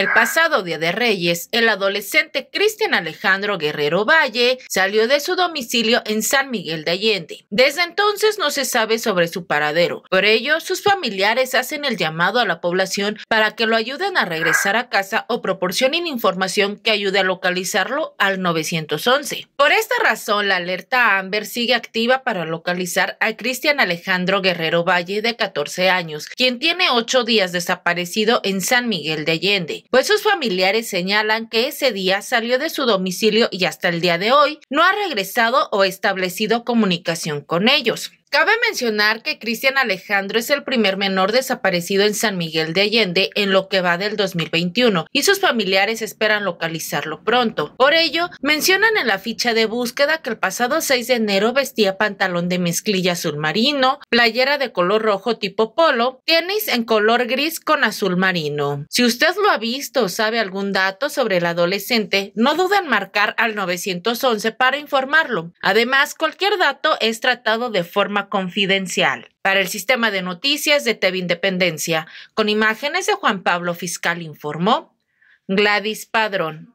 El pasado Día de Reyes, el adolescente Cristian Alejandro Guerrero Valle salió de su domicilio en San Miguel de Allende. Desde entonces no se sabe sobre su paradero. Por ello, sus familiares hacen el llamado a la población para que lo ayuden a regresar a casa o proporcionen información que ayude a localizarlo al 911. Por esta razón, la alerta Amber sigue activa para localizar a Cristian Alejandro Guerrero Valle de 14 años, quien tiene ocho días desaparecido en San Miguel de Allende pues sus familiares señalan que ese día salió de su domicilio y hasta el día de hoy no ha regresado o establecido comunicación con ellos. Cabe mencionar que Cristian Alejandro es el primer menor desaparecido en San Miguel de Allende en lo que va del 2021 y sus familiares esperan localizarlo pronto. Por ello, mencionan en la ficha de búsqueda que el pasado 6 de enero vestía pantalón de mezclilla azul marino, playera de color rojo tipo polo, tenis en color gris con azul marino. Si usted lo ha visto o sabe algún dato sobre el adolescente, no duden en marcar al 911 para informarlo. Además, cualquier dato es tratado de confidencial. Para el sistema de noticias de TV Independencia, con imágenes de Juan Pablo Fiscal informó Gladys Padrón.